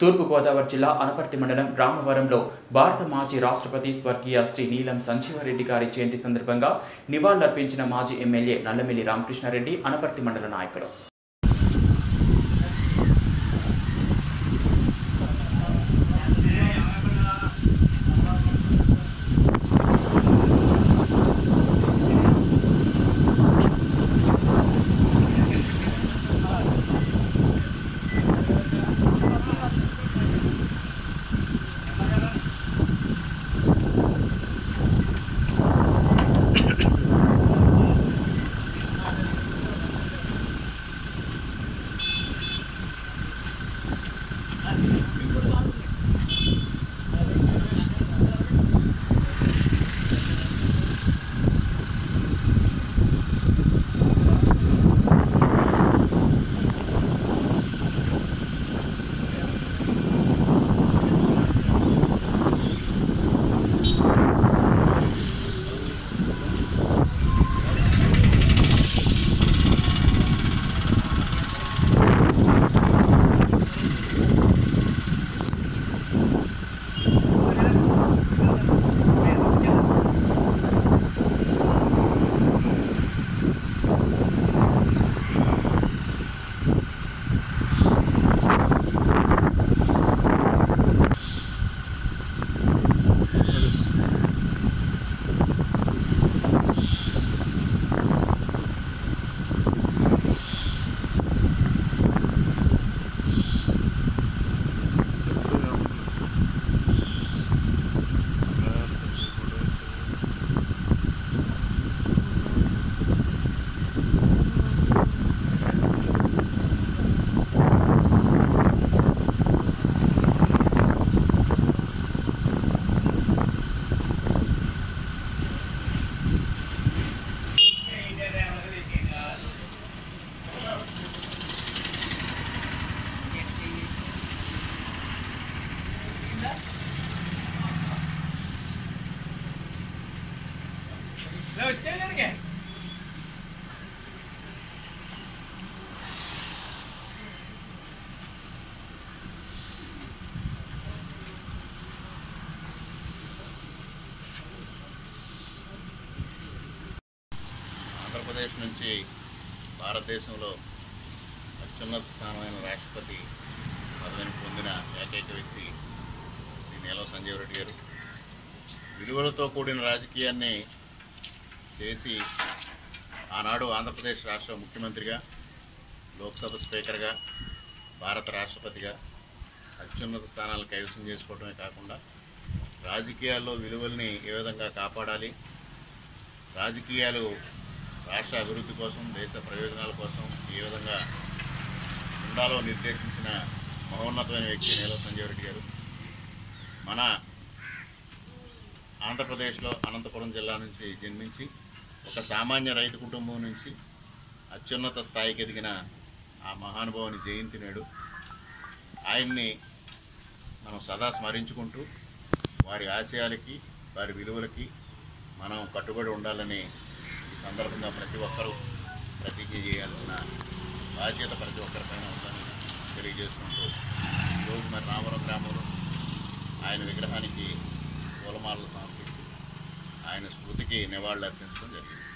తూర్పుగోదావరి జిల్లా అనపర్తి మండలం రామవరంలో భారత మాజీ రాష్ట్రపతి స్వర్గీయ శ్రీ నీలం సంజీవరెడ్డి గారి జయంతి సందర్భంగా నివాళులర్పించిన మాజీ ఎమ్మెల్యే నల్లమిల్లి రామకృష్ణారెడ్డి అనపర్తి మండల నాయకులు. ఆంధ్రప్రదేశ్ నుంచి భారతదేశంలో అత్యున్నత స్థానమైన రాష్ట్రపతి పదవిని పొందిన ఏకైక వ్యక్తి శ్రీ నీలం సంజీవ్ రెడ్డి గారు. విలువలతో కూడిన రాజకీయాన్ని చేసి ఆనాడు ఆంధ్రప్రదేశ్ రాష్ట్ర ముఖ్యమంత్రిగా లోక్సభ స్పీకర్గా భారత రాష్ట్రపతిగా అత్యున్నత స్థానాలు కైవసం చేసుకోవడమే కాకుండా రాజకీయాల్లో విలువల్ని ఏ విధంగా కాపాడాలి రాజకీయాలు రాష్ట్ర అభివృద్ధి కోసం దేశ ప్రయోజనాల కోసం ఏ విధంగా ఉండాలో నిర్దేశించిన మహోన్నతమైన వ్యక్తి నీలం సంజయ్ రెడ్డి గారు. మన ఆంధ్రప్రదేశ్లో అనంతపురం జిల్లా నుంచి జన్మించి ఒక సామాన్య రైతు కుటుంబం నుంచి అత్యున్నత స్థాయికి ఎదిగిన ఆ మహానుభావుని జయంతి నేడు ఆయన్ని మనం సదా స్మరించుకుంటూ వారి ఆశయాలకి వారి విలువలకి మనం కట్టుబడి ఉండాలని ఈ సందర్భంగా ప్రతి ఒక్కరూ ప్రతిజ్ఞ చేయాల్సిన బాధ్యత ప్రతి ఒక్కరిపైన ఉందని తెలియజేసుకుంటూ ఈరోజు మరి రామవరం గ్రామంలో ఆయన విగ్రహానికి పూలమాలలు సమర్పించి ఆయన స్మృతికి నివాళులు అర్పించడం జరిగింది.